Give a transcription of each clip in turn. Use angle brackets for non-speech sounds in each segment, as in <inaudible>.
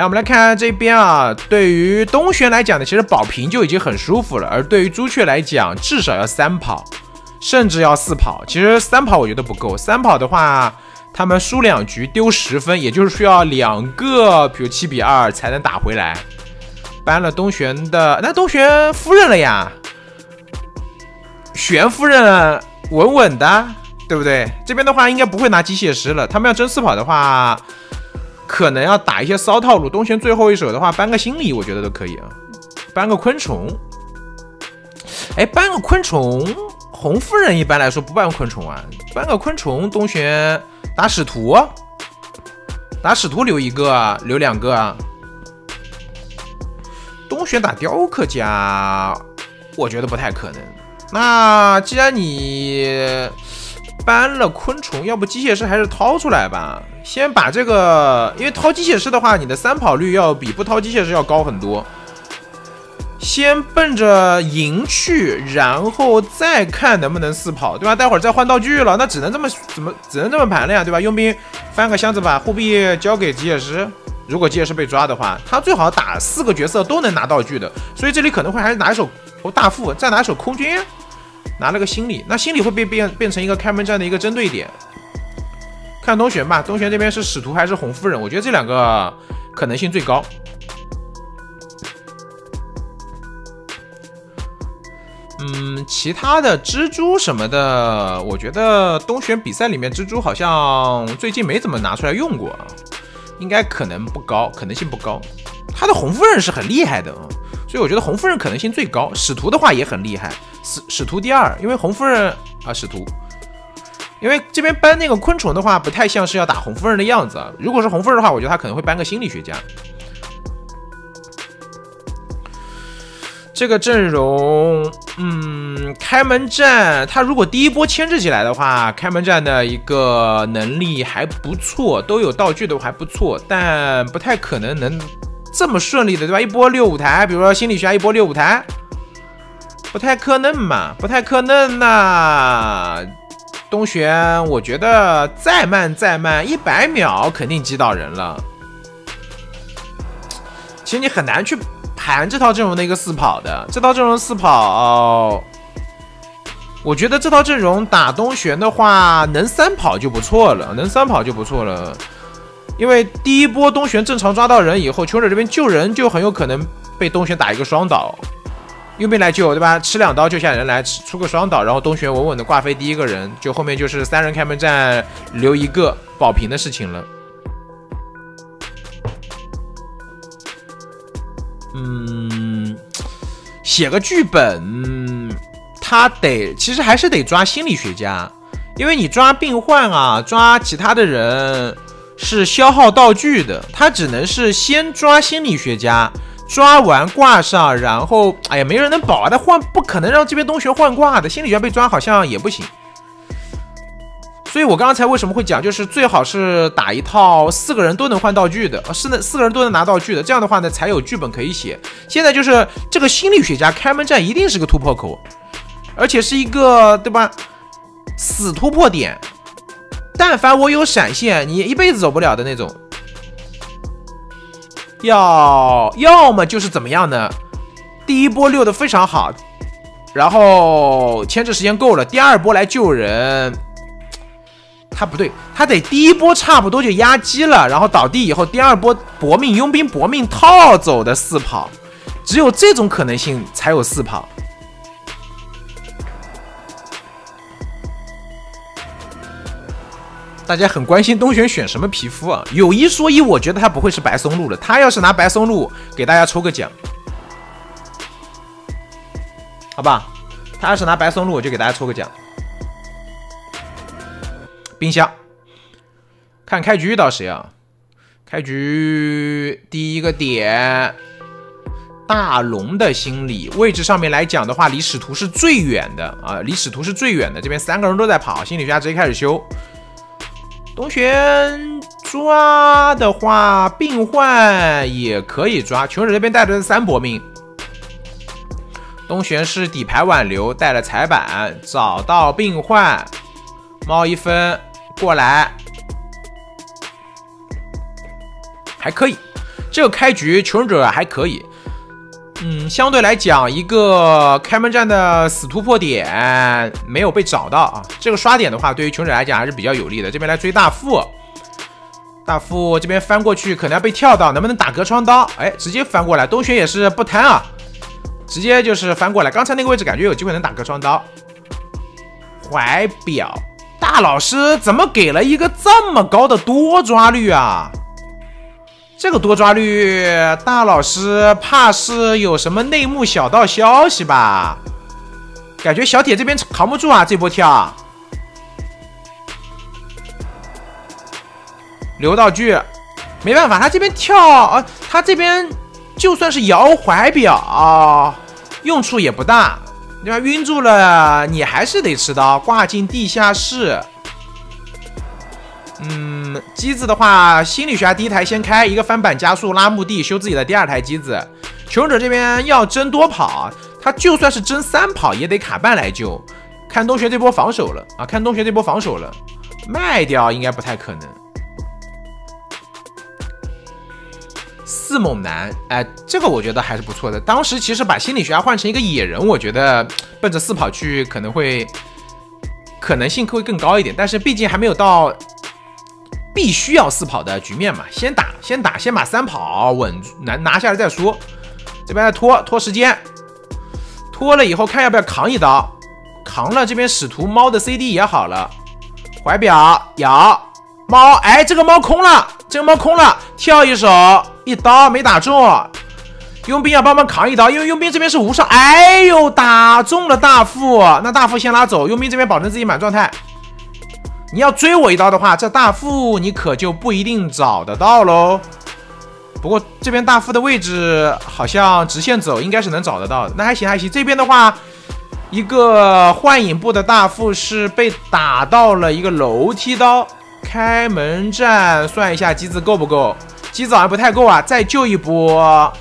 来，我们来看这边啊。对于东玄来讲呢，其实保平就已经很舒服了。而对于朱雀来讲，至少要三跑，甚至要四跑。其实三跑我觉得不够，三跑的话，他们输两局丢十分，也就是需要两个，比如七比二才能打回来。搬了东玄的，那东玄夫人了呀？玄夫人稳稳的，对不对？这边的话应该不会拿机械师了。他们要争四跑的话。可能要打一些骚套路，东玄最后一手的话，搬个心理，我觉得都可以啊。搬个昆虫，哎，搬个昆虫，红夫人一般来说不搬昆虫啊。搬个昆虫，东玄打使徒，打使徒留一个，留两个啊。东玄打雕刻家，我觉得不太可能。那既然你。搬了昆虫，要不机械师还是掏出来吧。先把这个，因为掏机械师的话，你的三跑率要比不掏机械师要高很多。先奔着赢去，然后再看能不能四跑，对吧？待会儿再换道具了，那只能这么怎么只能这么盘了呀，对吧？佣兵翻个箱子把护臂交给机械师，如果机械师被抓的话，他最好打四个角色都能拿道具的，所以这里可能会还是拿一手大副，再拿一手空军。拿了个心理，那心理会被变变成一个开门战的一个针对点。看东玄吧，东玄这边是使徒还是红夫人？我觉得这两个可能性最高。嗯，其他的蜘蛛什么的，我觉得东玄比赛里面蜘蛛好像最近没怎么拿出来用过，应该可能不高，可能性不高。他的红夫人是很厉害的啊，所以我觉得红夫人可能性最高。使徒的话也很厉害。使使徒第二，因为红夫人啊，使徒，因为这边搬那个昆虫的话，不太像是要打红夫人的样子。如果是红夫人的话，我觉得他可能会搬个心理学家。这个阵容，嗯，开门战，他如果第一波牵制起来的话，开门战的一个能力还不错，都有道具的还不错，但不太可能能这么顺利的，对吧？一波六五台，比如说心理学家一波六五台。不太可能嘛，不太可能呐。东玄，我觉得再慢再慢，一百秒肯定击倒人了。其实你很难去盘这套阵容的一个四跑的，这套阵容四跑，我觉得这套阵容打东玄的话，能三跑就不错了，能三跑就不错了。因为第一波东玄正常抓到人以后，求者这边救人就很有可能被东玄打一个双倒。佣兵来救，对吧？吃两刀救下人来，出个双倒，然后东玄稳稳的挂飞第一个人，就后面就是三人开门战留一个保平的事情了。嗯，写个剧本，他得其实还是得抓心理学家，因为你抓病患啊，抓其他的人是消耗道具的，他只能是先抓心理学家。抓完挂上，然后哎呀，没人能保啊！他换不可能让这边东学换挂的，心理学家被抓好像也不行。所以我刚才为什么会讲，就是最好是打一套四个人都能换道具的，是那四个人都能拿道具的，这样的话呢才有剧本可以写。现在就是这个心理学家开门战一定是个突破口，而且是一个对吧？死突破点，但凡我有闪现，你一辈子走不了的那种。要要么就是怎么样呢？第一波溜的非常好，然后牵制时间够了，第二波来救人，他不对，他得第一波差不多就压机了，然后倒地以后，第二波搏命佣兵搏命套走的四跑，只有这种可能性才有四跑。大家很关心东玄选什么皮肤啊？有一说一，我觉得他不会是白松露了。他要是拿白松露，给大家抽个奖，好吧？他要是拿白松露，我就给大家抽个奖。冰箱，看开局遇到谁啊？开局第一个点，大龙的心理位置上面来讲的话，离使徒是最远的啊，离使徒是最远的。这边三个人都在跑，心理学家直接开始修。东玄抓的话，病患也可以抓。穷人这边带的是三搏命。东玄是底牌挽留，带了彩板，找到病患，猫一分过来，还可以。这个开局求生者还可以，嗯，相对来讲一个开门战的死突破点没有被找到啊。这个刷点的话，对于求生者来讲还是比较有利的。这边来追大副，大副这边翻过去可能要被跳到，能不能打隔窗刀？哎，直接翻过来，东玄也是不贪啊，直接就是翻过来。刚才那个位置感觉有机会能打隔窗刀。怀表大老师怎么给了一个这么高的多抓率啊？这个多抓率，大老师怕是有什么内幕小道消息吧？感觉小铁这边扛不住啊，这波跳。留道具，没办法，他这边跳啊，他这边就算是摇怀表，用处也不大。对吧？晕住了，你还是得持刀挂进地下室。嗯，机子的话，心理学家第一台先开一个翻板加速拉墓地修自己的第二台机子。求生者这边要争多跑，他就算是争三跑也得卡半来救。看东学这波防守了啊！看东学这波防守了，卖掉应该不太可能。四猛男，哎，这个我觉得还是不错的。当时其实把心理学家换成一个野人，我觉得奔着四跑去可能会可能性会更高一点。但是毕竟还没有到必须要四跑的局面嘛，先打，先打，先把三跑稳拿拿下来再说。这边再拖拖时间，拖了以后看要不要扛一刀，扛了这边使徒猫的 CD 也好了，怀表咬猫，哎，这个猫空了，这个猫空了，跳一手。一刀没打中，佣兵要帮忙扛一刀，因为佣兵这边是无伤。哎呦，打中了大副，那大副先拉走，佣兵这边保证自己满状态。你要追我一刀的话，这大副你可就不一定找得到喽。不过这边大副的位置好像直线走应该是能找得到的，那还行还行。这边的话，一个幻影部的大副是被打到了一个楼梯刀，开门战算一下机子够不够？机子好像不太够啊，再救一波，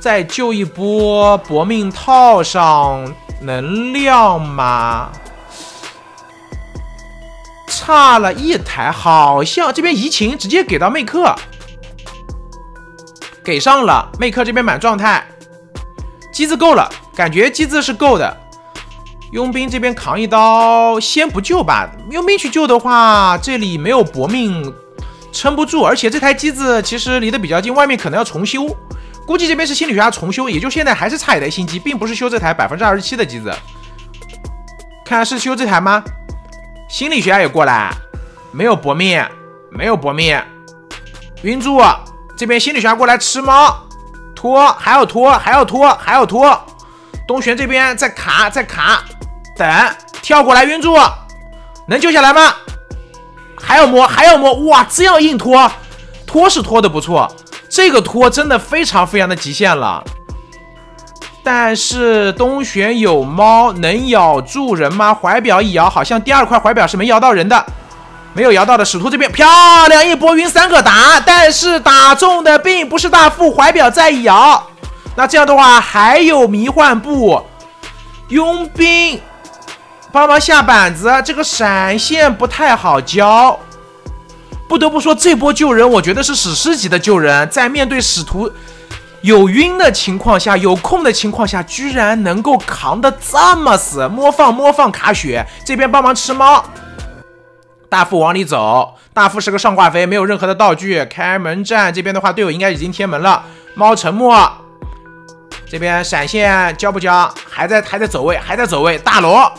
再救一波搏命套上能量吗？差了一台，好像这边移情直接给到魅克，给上了，魅克这边满状态，机子够了，感觉机子是够的。佣兵这边扛一刀，先不救吧。佣兵去救的话，这里没有搏命，撑不住。而且这台机子其实离得比较近，外面可能要重修。估计这边是心理学家重修，也就现在还是差一台新机，并不是修这台百分之二十七的机子。看是修这台吗？心理学家也过来，没有搏命，没有搏命。晕住，这边心理学家过来吃猫，拖还要拖，还要拖，还要拖。东玄这边在卡，在卡。等跳过来晕住，能救下来吗？还要摸，还要摸，哇，这样硬拖，拖是拖的不错，这个拖真的非常非常的极限了。但是东玄有猫，能咬住人吗？怀表一摇，好像第二块怀表是没摇到人的，没有摇到的。使徒这边漂亮一波晕三个打，但是打中的并不是大副，怀表在摇。那这样的话还有迷幻步，佣兵。帮忙下板子，这个闪现不太好交。不得不说，这波救人我觉得是史诗级的救人，在面对使徒 <laughs> 有晕的情况下，有空的情况下，居然能够扛得这么死。摸放摸放卡血，这边帮忙吃猫。大副往里走，大副是个上挂飞，没有任何的道具。开门战这边的话，队友应该已经贴门了。猫沉默，这边闪现交不交？还在还在走位，还在走位。大罗。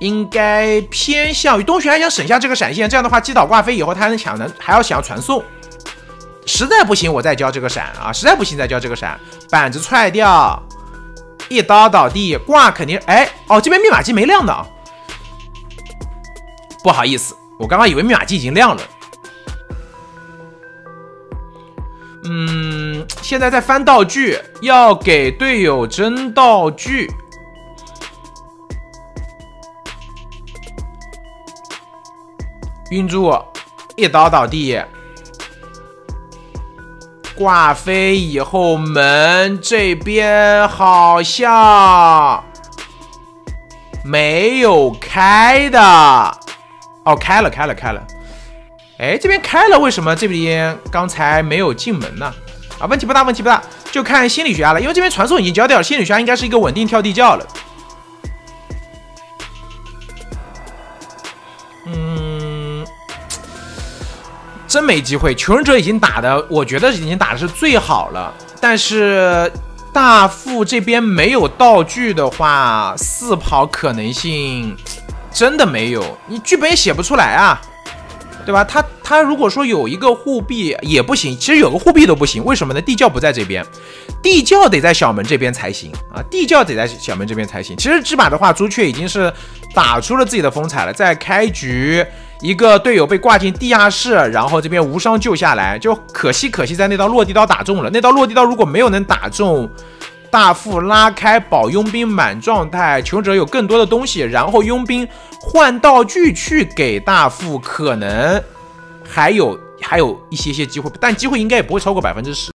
应该偏向于东玄，还想省下这个闪现，这样的话击倒挂飞以后，他还能抢能还要想要传送，实在不行我再交这个闪啊，实在不行再交这个闪，板子踹掉，一刀倒地，挂肯定哎哦这边密码机没亮的啊，不好意思，我刚刚以为密码机已经亮了，嗯，现在在翻道具，要给队友争道具。晕住，一刀倒地，挂飞以后门这边好像没有开的，哦，开了，开了，开了，哎，这边开了，为什么这边刚才没有进门呢？啊，问题不大，问题不大，就看心理学家了，因为这边传送已经交掉了，心理学家应该是一个稳定跳地窖了。嗯，真没机会，求生者已经打的，我觉得已经打的是最好了，但是大副这边没有道具的话，四跑可能性真的没有，你剧本也写不出来啊。对吧？他他如果说有一个护臂也不行，其实有个护臂都不行，为什么呢？地窖不在这边，地窖得在小门这边才行啊！地窖得在小门这边才行。其实这把的话，朱雀已经是打出了自己的风采了。在开局，一个队友被挂进地下室，然后这边无伤救下来，就可惜可惜在那刀落地刀打中了。那刀落地刀如果没有能打中。大副拉开保佣兵满状态，求者有更多的东西，然后佣兵换道具去给大副，可能还有还有一些些机会，但机会应该也不会超过百分之十。